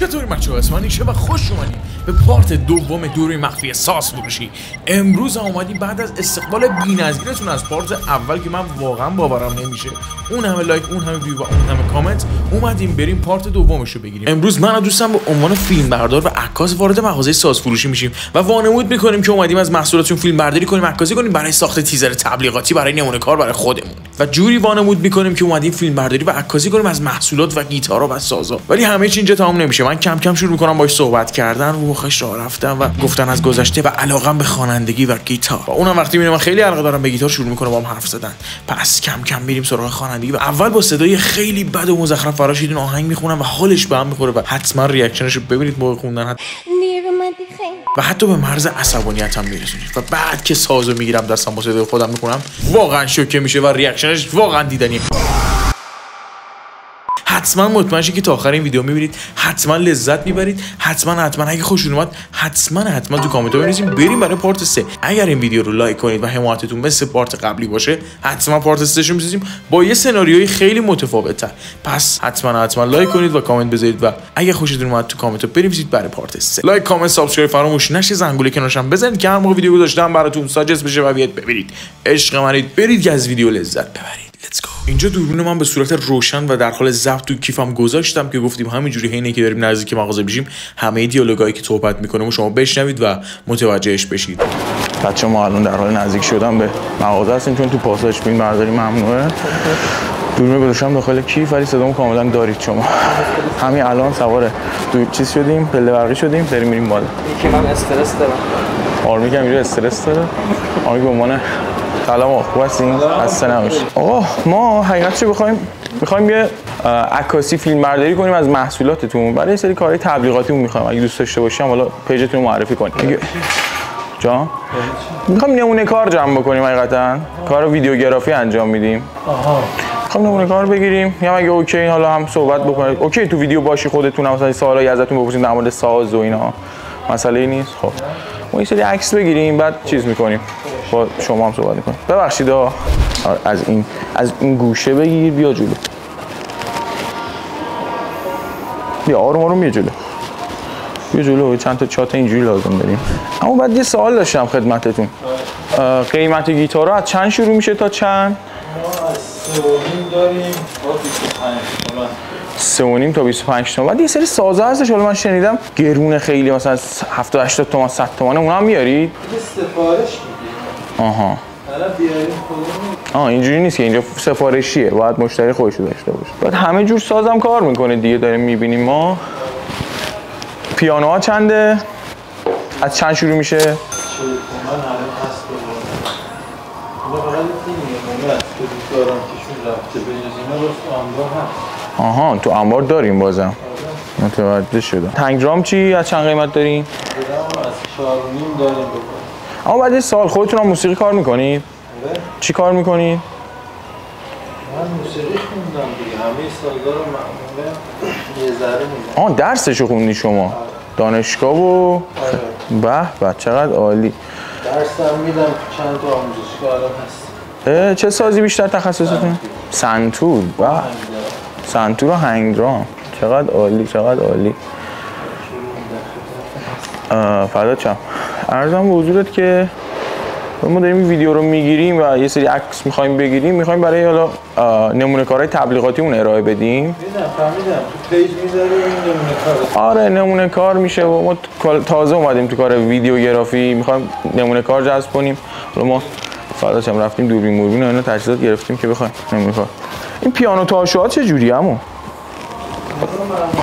چطوری بچه‌ها اسمم نیکشاه و خوش اومدید به part دوم دوربین مخفی ساز فروشی امروز اومدیم بعد از استقبال بی‌نظیرتون از part اول که من واقعا باورم نمیشه. اون همه like اون همه ویو اون همه کامنت اومدیم بریم part دومش رو بگیریم. امروز من و دوستم به عنوان فیلم بردار و عکاس وارد مغازه ساز فروشی میشیم و وانمود می‌کنیم که اومدیم از محصولاتون فیلم برداری کنیم عکاسی کنیم برای ساخت تیزر تبلیغاتی برای نمونه کار برای خودمون. و جوری وانمود می‌کنیم که اومدیم فیلم برداری و عکاسی کنیم از محصولات و گیتارا و سازا. ولی همه چی اینجا تمام نمیشه. من کم کم شروع می‌کنم باش صحبت کردن و خوش راه رفتن و گفتن از گذشته و علاقم به خوانندگی و گیتار. و اونم وقتی می‌بینم من خیلی علاقه دارم به گیتار شروع می‌کنم با هم حرف زدن. پس کم کم میریم سراغ خوانندگی و اول با صدای خیلی بد و مزخرف براش یه آهنگ می‌خونم و حالش به هم می‌خوره و حتما reaction ش رو ببینید موقع خوندن. حت... و حتی به مرز عصبانیت هم میرسونید و بعد که سازو می‌گیرم دستم با صدای خودم می‌کنم واقعا شوکه میشه و reaction ش واقعا دیدنیه. حتما مطمئن که تا آخر این ویدیو می‌بینید. حتما لذت می‌برید. حتما حتما اگه خوشتون اومد حتما حتما تو کامنت بنویسید. بریم برای part 3 اگر این ویدیو رو like کنید و حمایتتون مثل part قبلی باشه حتما part 3 شو می‌سازیم با یه سناریوی خیلی متفاوت تر پس حتما حتما like کنید و کامنت بذارید و اگه خوشتون اومد تو کامنت بنویسید برای part 3 like comment subscribe فراموش نشه. زنگوله کنارشم بزنید که هر موقع ویدیو گذاشتم براتون suggest بشه و بیاد ببینید. عشق منید. برید که از ویدیو لذت ببرید. اینجا دوربین من به صورت روشن و در حال ضبط تو کیفم گذاشتم که گفتیم همینجوری حینی که داریم نزدیک مغازه بشیم همه دیالوگایی که صحبت می‌کنه و شما بشنوید و متوجهش بشید. بچه ما الان در حال نزدیک شدن به مغازه هستیم چون تو پاساژ فیلم برداری ممنوعه. دوربین گذاشتم داخل کیف ولی صدامو کاملا دارید شما. همین الان سوار دو چیز شدیم پله برقی شدیم داریم میریم بالا. یکی من استرس دارم. آرمی که استرس داره. آرمی به عنوان سلام آقا. خوب هستین؟ خسته نباشید آقا ما حقیقتش بخوایم؟ می‌خوایم یه عکاسی فیلم برداری کنیم از محصولاتتون. برای سری کارهای تبلیغاتیمون می‌خوایم. اگه دوست داشته باشیم حالا پیجتون رو معرفی کنیم. جا می‌خوایم نمونه کار جمع بکنیم حقیقتا. کار ویدیوگرافی انجام میدیم. آها. می‌خوام نمونه کار بگیریم. یا اگه اوکی حالا هم صحبت بکنید اوکی تو ویدیو باشی خودتون هم مثلا سوالایی ازتون بپرسیم در مورد ساز و اینا. مسئله نیست. خب. ما یه سری عکس بگیریم بعد چیز می‌کنیم. با شما هم صحبت می‌کنیم ببخشید از این از این گوشه بگیر بیا جلو. بیا آروم آروم بیا جلو. بیا جلو چند تا چات اینجوری لازم داریم. اما بعد یه سوال داشتم خدمتتون. قیمت گیتارا از چند شروع میشه تا چند؟ ما از داریم تا 25 سه تا 25 تومن بعد یه سری سازه هستش. حالا من شنیدم گرونه خیلی مثلا 70 80 تومن 100 تومن اونا هم میارید؟ سفارش آها. آه اینجوری نیست که اینجا سفارشیه باید مشتری خودش داشته باشه. بعد همه جور سازم کار می‌کنه دیگه داریم می‌بینیم ما. پیانو ها چنده؟ از چند شروع میشه؟ 40 تومن همه هست حالا فقط این نمونه است که دوست دارم که شون رفته به اینا رو آنجا هست آها تو انبار داریم بازم. متوجه شدم. تنگ رام چی؟ از چند قیمت داریم؟ از 4 نیم داریم. اما بعد یه سال خودتون هم موسیقی کار می‌کنید؟ چی کار می‌کنید؟ من موسیقی خوندم دیگه. همه سالگاه رو معمولا یه ذره میدم آه درسشو خوندی شما. دانشگاه و به به چقدر عالی. درسم میدم. چند تا آموزشگاه الان هست. چه سازی بیشتر تخصصتون؟ سنتور. به سنتور و هنگرام. چقدر عالی چقدر عالی. فدات چم؟ ارزم به حضورت که ما داریم این ویدیو رو می‌گیریم و یه سری عکس می‌خوایم بگیریم. می‌خوایم برای حالا نمونه کارهای تبلیغاتیمون ارائه بدیم. میدم فهمیدم. تو پیج نمونه کار آره نمونه کار میشه و ما تازه اومدیم تو کار ویدیوگرافی می‌خوایم نمونه کار جذب کنیم. حالا ما فردا هم رفتیم دوربین موربین و اینا تجهیزات گرفتیم که بخوایم نمونه کار. این پیانو تاشوها چه جوری همون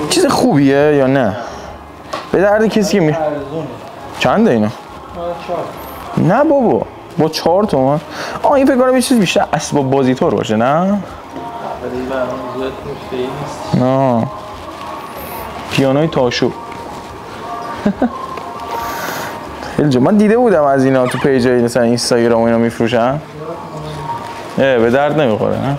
چیز خوبیه یا نه؟ به درد کسی که می چنده اینا؟ چهار نه بابا با چهار تومن. آه این فکر کنم یه چیز بیشتر اسباب بازی طور باشه نه؟ نه. پیانوی تاشو. خیلی. من دیده بودم از اینا تو پیج های مثلا اینستاگرام اینا میفروشن. اه به درد نمی‌خوره نه؟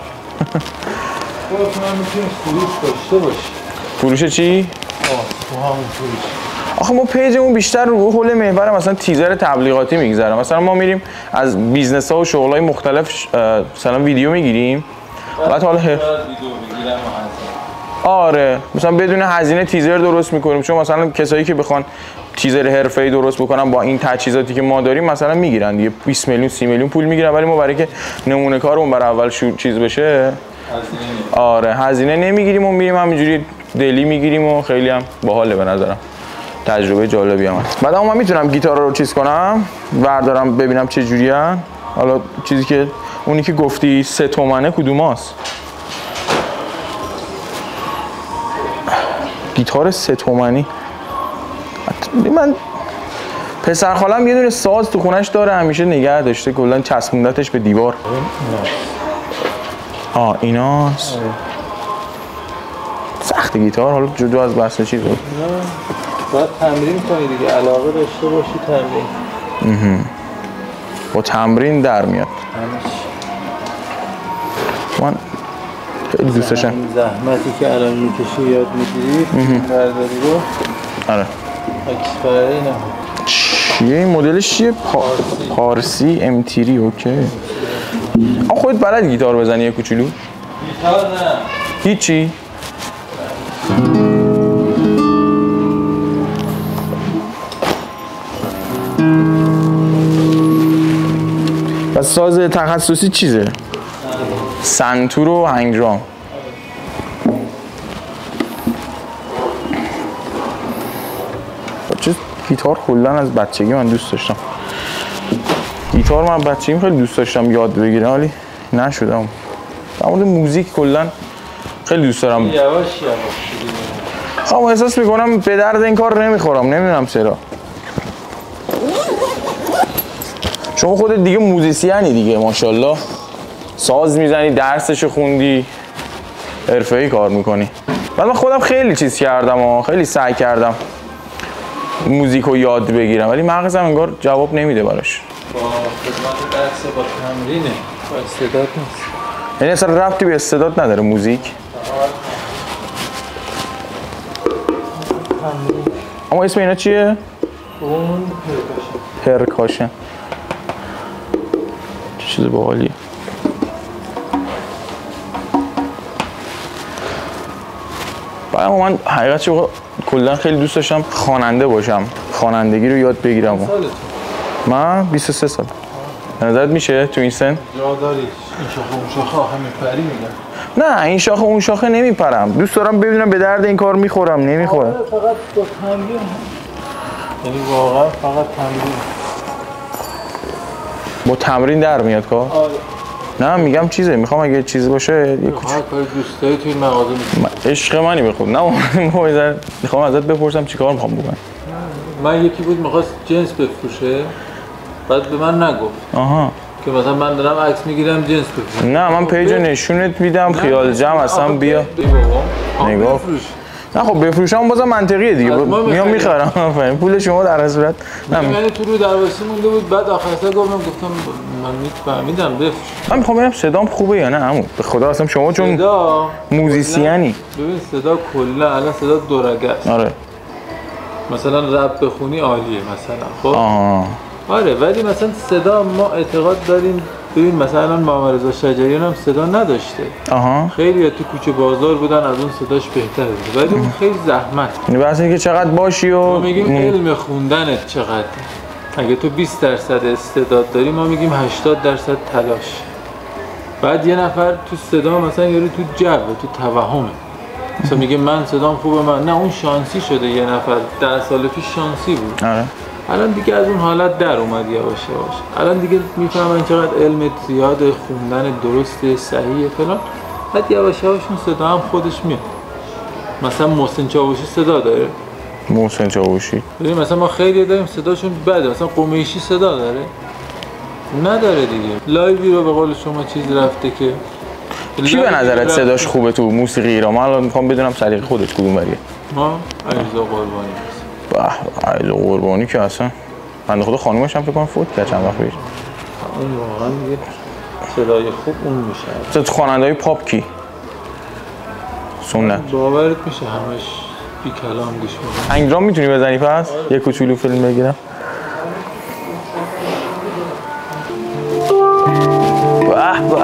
خودتون هم می‌تونید فروش داشته باشی فروش چی؟ آه تو همون فروش. آخه ما page مون بیشتر رو حول محور مثلا تیزر تبلیغاتی میگذره مثلا ما میریم از business ها و شغل های مختلف مثلا ویدیو می‌گیریم. بعد حالا هر... آره. مثلا بدون هزینه تیزر درست می‌کنیم. چون مثلا کسایی که بخوان تیزر حرفه‌ای درست بکنن با این تجهیزاتی که ما داریم مثلا می‌گیرن دیگه. 20 میلیون 30 میلیون پول می‌گیرن ولی ما برای که نمونه کارمون برای اول شروع چیز بشه هزینه. آره هزینه نمی‌گیریم و میریم همینجوری دلی می‌گیریم و خیلی هم باحاله به نظرم. تجربه جالبی هم هست. بعد من می‌تونم گیتار رو چیز کنم بردارم ببینم چه جوری حالا چیزی که اونی که گفتی سه تومنه کدوماست گیتار سه تومنی. من پسر خالم یه دونه ساز تو خونش داره همیشه نگه داشته کلا چسبوندتش به دیوار. آه ایناست. سخت گیتار حالا جدا از بحث چیز باید تمرین کنی دیگه علاقه داشته باشی تمرین. با تمرین در میاد. من خیلی دوست داشتم. این زحمتی که الان می‌کشی یاد می‌گیری برداری رو. آره. برای نه چیه؟ این مدلش چیه؟ پا... پارسی امتیری اوکی. خودت بلد گیتار بزنی یه کوچولو؟ گیتار نه. هیچی. و ساز تخصصی چیزه؟ سنتور و هنگرام چه گیتار کلا از بچگی من دوست داشتم. گیتار من بچگیم خیلی دوست داشتم یاد بگیرم ولی نشدم. در مورد موزیک کلا خیلی دوست دارم. یواش یواش. اما احساس می‌کنم به درد این کار نمی‌خورم نمی‌دونم چرا. شما خودت دیگه موزیسیانی دیگه ماشاءالله. ساز می‌زنی درسش خوندی حرفه‌ای کار می‌کنی. بعد من خودم خیلی چیز کردم و خیلی سعی کردم موزیک رو یاد بگیرم ولی مغزم انگار جواب نمیده براش. با خدمت درس با تمرینه. با استعداد نیست. یعنی اصلا ربطی به استعداد نداره موزیک. اما اسم اینا چیه؟ اون پرکاشن پرکاشن چیز باحالیه اما من حقیقت چه کلا خیلی دوست داشتم خواننده باشم. خوانندگی رو یاد بگیرم. من 23 سال. نظرت میشه تو این سن؟ جا داری. این شاخه اون شاخه پری نه این شاخه اون شاخه نمیپرم. دوست دارم ببینم به درد این کار می‌خورم نمی‌خورم آره، فقط با تمرین. یعنی واقعا فقط تمرین. با تمرین در میاد کار؟ آره. نه میگم چیزه می‌خوام اگه چیزی باشه یه کوچ هر کاری دوست داری توی این مغازه. من- عشق منی بخود نه ذره می‌خوام ازت بپرسم چیکار می‌خوام بکنم. من یکی بود می‌خواست جنس بفروشه بعد به من نگفت. آها. که مثلا من دارم عکس می‌گیرم جنس بفروش نه من پیج رو نشونت میدم خیال جمع اصلا بیا. نگاه. نگاه. نه خب بفروشم بازم منطقیه دیگه. ما میام. می‌خرم. فهم. پول شما در صورت نه یعنی تو رو درواسی مونده بود بعد آخر سر گفتم گفتم من میفهمیدم بفروش. من می‌خوام ببینم صدام خوبه یا نه عمو. به خدا اصلا شما چون صدا؟ موزیسیانی. ببین صدا کلا الان صدا دورگه است. آره. مثلا رپ بخونی عالیه مثلا خب؟ آها. آره ولی مثلا صدا ما اعتقاد داریم ببین مثلا محمد رضا شجریان هم صدا نداشته. آها. خیلی تو کوچه بازار بودن از اون صداش بهتره بود. ولی اون خیلی زحمت. بحث اینه که چقدر باشی و ما میگیم علم خوندنت چقدر. اگه تو 20 درصد استعداد داری ما میگیم 80 درصد تلاش. بعد یه نفر تو صدا مثلا یارو تو جو تو توهمه. مثلا میگه من صدام خوبه من نه اون شانسی شده یه نفر. ده سال پیش شانسی بود. آره. الان دیگه از اون حالت در اومد یواش یواش. الان دیگه می‌فهمن چقدر علم زیاد خوندن درست صحیح فلان. بعد یواش یواش اون صدا هم خودش میاد. مثلا محسن چاوشی صدا داره؟ محسن چاوشی. ببین مثلا ما خیلی داریم صداشون بده. مثلا قمیشی صدا داره؟ نداره دیگه. لایوی رو به قول شما چیز رفته که کی به نظرت. صداش خوبه تو موسیقی ایران؟ من الان می‌خوام بدونم سلیقه خودت کدوم بریه ما علیرضا قربانی. به. عیل قربانی که اصلا. بنده خدا خانومش هم فکر کنم فوت کرد چند وقت پیش. اون واقعا دیگه صدای خوب اون میشه. تو تو خواننده‌های پاپ کی؟ سنت. باورت میشه همش بی کلام گوش میدن انگرام می‌تونی بزنی پس؟ یه کوچولو فیلم بگیرم. به به.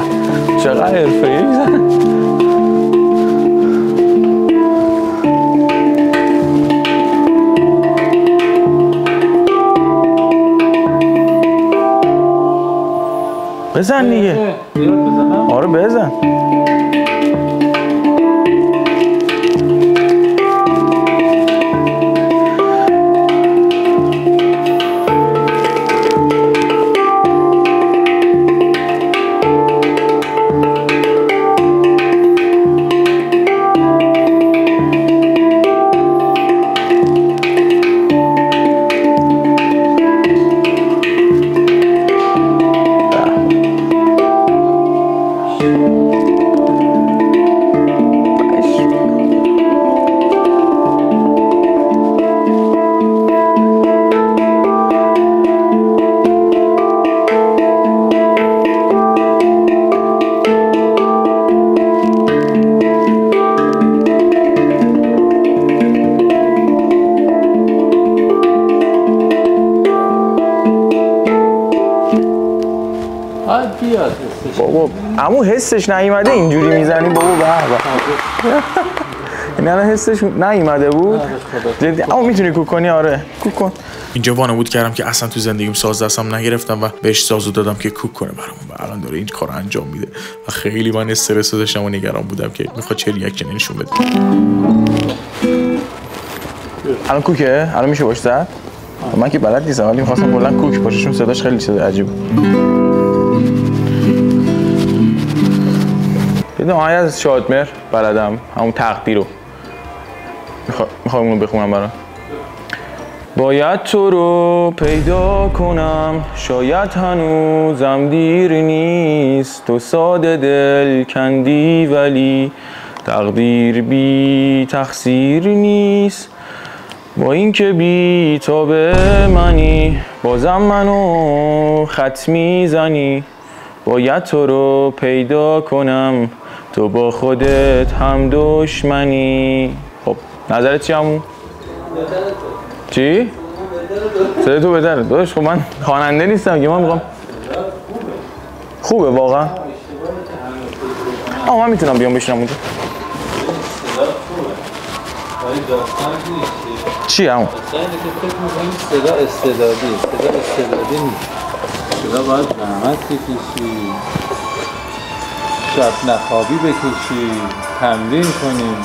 چقدر حرفه‌ای بزن دیگه زیاد بزنم عمو حسش نیومده اینجوری می‌زنی. بابا به به این الان حسش نیومده بود. جدی. اما می‌تونی کوک کنی؟ آره. کوک کن. اینجا وانمود کردم که اصلا تو زندگیم ساز دستم نگرفتم و بهش سازو دادم که کوک کنه برامون. و الان داره این کار انجام میده. و خیلی من استرس داشتم و نگران بودم که می‌خواد چه ریاکشنی نشون بده. الان کوکه؟ الان میشه باش زد من که بلد نیستم ولی می‌خواستم کلا کوک باششون صداش خیلی صدا عجیب یه آهنگ از شادمر بلدم. همون تقدیر رو. می‌خوام اونو بخونم برام. باید تو رو پیدا کنم. شاید هنوزم دیر نیست. تو ساده دل کندی ولی تقدیر بی تقصیر نیست. با اینکه بی تو به منی بازم منو خط می‌زنی. باید تو رو پیدا کنم. تو با خودت هم دشمنی. خب نظرت چی همون؟ چی؟ صدای تو بهتره داداش خب من خواننده نیستم که من می‌خوام خوبه واقعا. آه من می‌تونم بیام بشینم اونجا. چی همون؟ صدا استعدادی. صدا استعدادی نیست. صدا باید زحمت بکشی. شب نخوابی بکشی تمرین کنیم.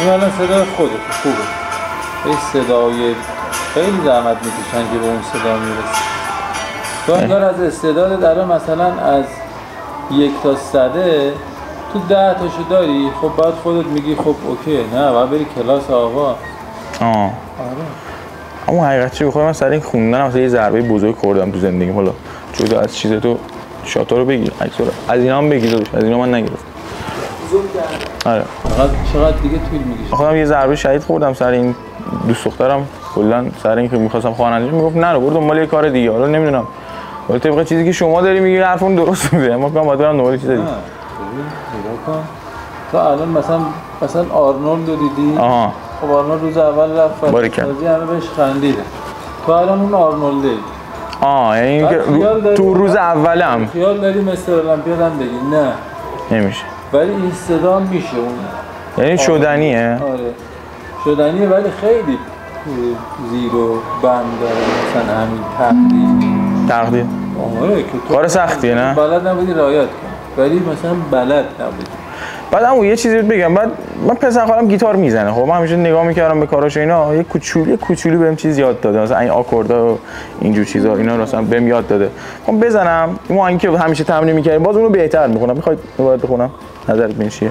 این الان صدا خودت خوبه. این صدای خیلی زحمت می‌کشن که به اون صدا می‌رسی. تو انگار از استعداد در مثلا از یک تا صده تو ده تاشو داری خب بعد خودت میگی خب اوکی نه باید بری کلاس آوا آه. آره. اما حقیقت چی؟ بخوام من سر این خوندن مثلا یه ضربه بزرگ خوردم تو زندگیم. حالا جدا از چیز تو شاتا رو بگیر. عکس رو از اینا هم بگیر از اینا من نگرفتم. آره. چقدر چقدر دیگه طول می‌کشه؟ خودم یه ضربه شهید خوردم سر این دوست دخترم. کلا سر این که می‌خواستم خواننده می‌گفت نرو برو دنبال یه کار دیگه. حالا نمی‌دونم. ولی طبق چیزی که شما داری میگی حرفون درست بوده اما کنم باید برم دنبال چیز دیگه. نه تو الان مثلا مثلا آرنولد رو دیدی؟ آها. خب آرنولد روز اول رفت. بازی همه بهش خندیدن تو الان اون آرنولده آه یعنی رو- تو روز اولم. خیال داری مستر المپیاد هم بگی؟ نه. نمیشه. ولی این صدا میشه اون. یعنی شدنیه. آره. شدنیه ولی خیلی زیر و بند داره. مثلا همین تقدیر. تقدیر. آره که کار سختیه، نه؟ بلد نبودی رعایت کن. ولی مثلا بلد نبودی. بعد همون یه چیزی بگم بعد من پسر خالم گیتار می‌زنه. خب من همیشه نگاه می‌کردم به کاراش اینا یه کوچولو یه کوچولو بهم چیز یاد داده مثلا این آکوردا و اینجور چیزا اینا رو مثلا بهم یاد داده. خب بزنم ما این که همیشه تمرین می‌کردیم باز اونو بهتر می‌کنم می‌خواید دوباره بخونم؟ نظرت ببین چیه؟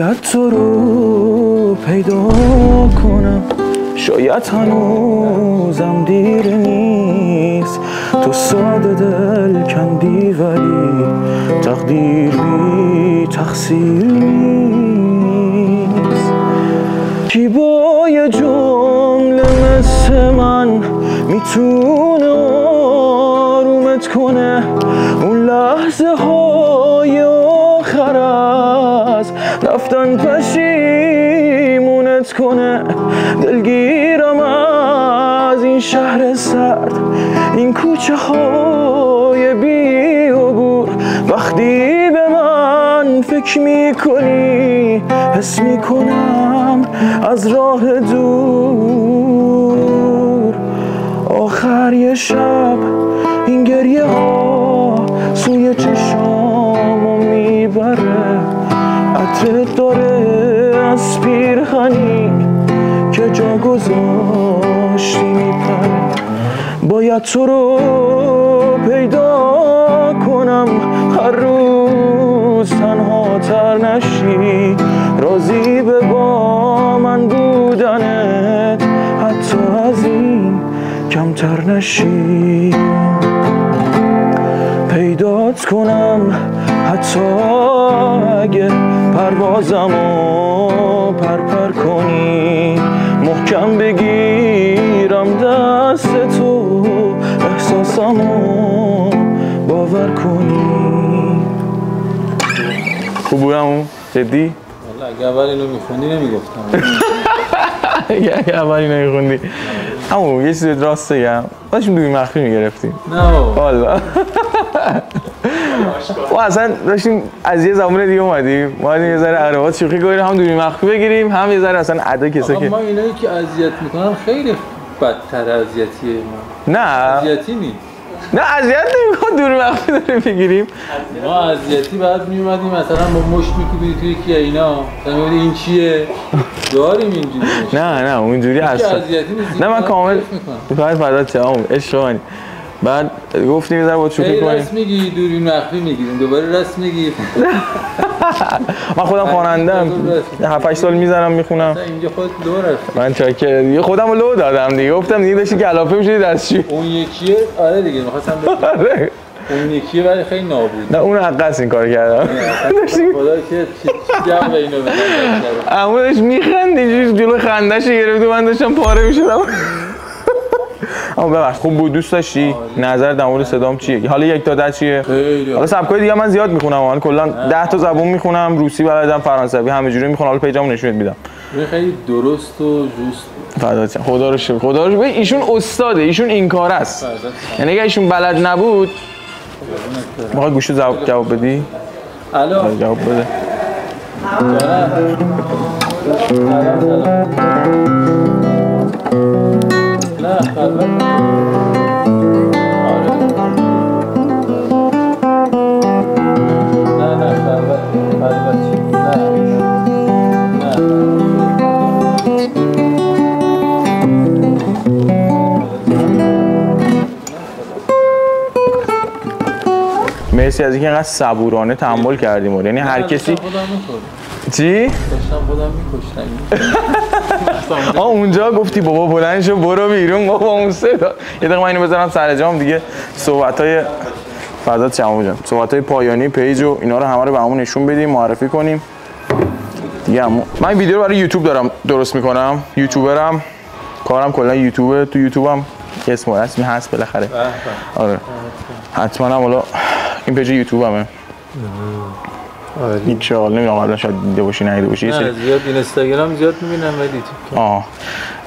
باید تو رو پیدا کنم. شاید هنوزم دیر نیست. تو ساده دل کندی ولی تقدیر بی تقصیر نیست. کی با یه جمله مثل من می‌تونه آرومت کنه؟ اون لحظه های کنه دلگیرم از این شهر سرد. این کوچه های بی عبور. وقتی به من فکر می‌کنی حس می‌کنم از راه دور. آخر یه شب این گریه ها سوی چشامو می‌بره. عطرت داره از پیرهنی. گذاشتی میپره باید تو رو پیدا کنم. هر روز تنها تر نشی. راضی به با من بودنت. حتی از این کمتر نشی. پیدات کنم. حتی اگه پروازمو پرپر کنی. محکم بگیرم دست تو احساسمو باور کنی. خوب بودم جدی؟ والا اگه اول اینو میخوندی نمی‌گفتم. اگه اولی نمیخوندی همون یه چیزی راست بگم. داشتیم دوی مخفی می‌گرفتیم. نه. والا. ما اصلا داشتیم از یه زمان دیگه اومدیم. ما یه ذره عربات شوخی کنیم هم دوی مخفی بگیریم هم یه ذره اصلا ادا کسا که ما اینایی که اذیت می‌کنن خیلی بدتر اذیتیه ما. نه. اذیتی نی نه اذیت نمیکن دور مخفی داریم بگیریم ما اذیتی بعد میومدیم مثلا با مشت میکوبیدی توی یکی اینا. مثلا این چیه؟ داریم اینجوری. نه نه اونجوری که اصلا نیست. نه من کامل فقط فدات عمو. عشق منی. بعد گفتیم یه ذره با شوخی کنیم رست میگی دوربین مخفی می‌گیریم. دوباره رست میگی. من خودم خواننده ام. 7 8 سال می‌زنم می‌خونم. اینجا خود دور رفت. من چاکر دیگه خودم رو لو دادم دیگه. گفتم دیگه داشتی گلاپه می‌شدی دستشویی. اون یکیه؟ آره دیگه می‌خواستم بگم. اون یکیه ولی خیلی نابود. نه اون حق این کار کردم خدا که چی چی جو اینو بزن عمو داشت میخند اینجوری جلو خندش گرفت و من داشتم پاره می‌شدم. اما ببخش خوب بود دوست داشتی؟ نظر در مورد صدام چیه؟ حالا یک تا ده چیه؟ خیلی حالا سبکای دیگه من زیاد می‌خونم حالا کلا 10 تا زبون می‌خونم روسی بلدم فرانسوی همه جوری می‌خونم. حالا پیجامو نشونت میدم. خیلی درست و جوست. فدات. خدا رو شکر. خدا رو شکر. ایشون استاده ایشون این کار است یعنی اگه ایشون بلد نبود می‌خوای گوشو جواب جواب بدی؟ الو. جواب بده. سلام سلام. مرسی از اینکه اینقدر صبورانه تحمل کردیم. یعنی هر کسی. چی؟ داشتم خودم میکشتم. آ اونجا گفتی بابا بلند شو برو بیرون. بابا اون صدا. یه دقیقه من اینو بذارم سر جام دیگه. صحبت های فضات شما جان. صحبت های پایانی پیج و اینا رو همه رو به همون نشون بدیم معرفی کنیم. دیگه همون من این ویدیو رو برای یوتیوب دارم درست می‌کنم. یوتیوبرم. کارم کلا یوتیوبه. تو یوتیوبم اسم رسمی هست بالاخره. آره. حتما هم حالا این page یوتیوبمه. هیچ شغل نمی‌دونم قبلا شاید دیده باشی ندیده باشی. نه زیاد اینستاگرام زیاد می‌بینم ولی یوتیوب آه.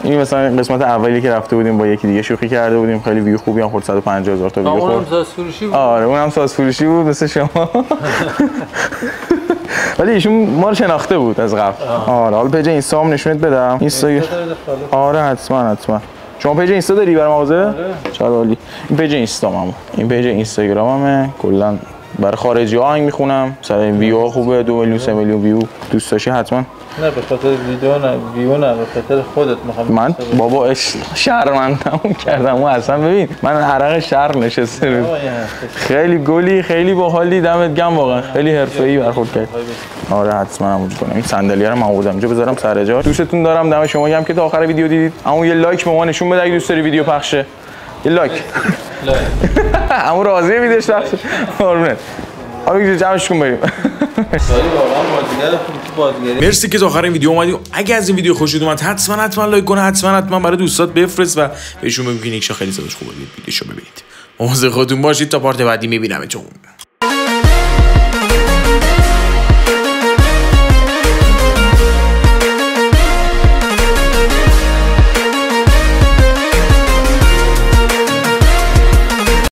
این مثلا قسمت اولی که رفته بودیم با یکی دیگه شوخی کرده بودیم. خیلی ویو خوبی هم خورد 150 هزار تا ویو اونم خورد. ساز فروشی بود. آره اونم ساز فروشی بود مثل شما. ولی ایشون ما رو شناخته بود از قبل. آره حالا page اینستا هم نشونت بدم. اینستا آره حتما حتما. شما page اینستا داری برای مغازه؟ چرا عالی. این page اینستامم این page اینستاگراممه. کلا برای خارجی ها آهنگ می‌خونم. مثلا ویو ها خوبه. دو میلیون سه میلیون ویو. دوست داشتی حتما؟ نه به خاطر ویدیو نه. ویو نه. به خاطر خودت می‌خوام من بابا اش شرمندم کردم. و اصلا ببین من عرق شرم نشسته. خیلی گلی خیلی باحالی. دمت گرم واقعا. خیلی حرفه‌ای برخورد کرد. آره حتما هم کنم این صندلیه رو من آوردم. اینجا بذارم سر جا. دوستتون دارم. دم شما گرم که تا آخر ویدیو دیدید. اما یه like به ما نشون بده. اگه دوست داری ویدیو پخشه. یه like. اما راضیه ویدیوش پخش قربونت. آره دیگه جمعش کن بریم. بازیگری مرسی که تا آخر این ویدیو اومدی. اگه از این ویدیو خوشت اومد حتما حتما like کن حتما حتما برای دوستات بفرست و بهشون بگو که نیکشا خیلی صداش خوبه. بیاید ویدیوشو ببینید. مواظب خودتون باشید تا part بعدی میبینمتون.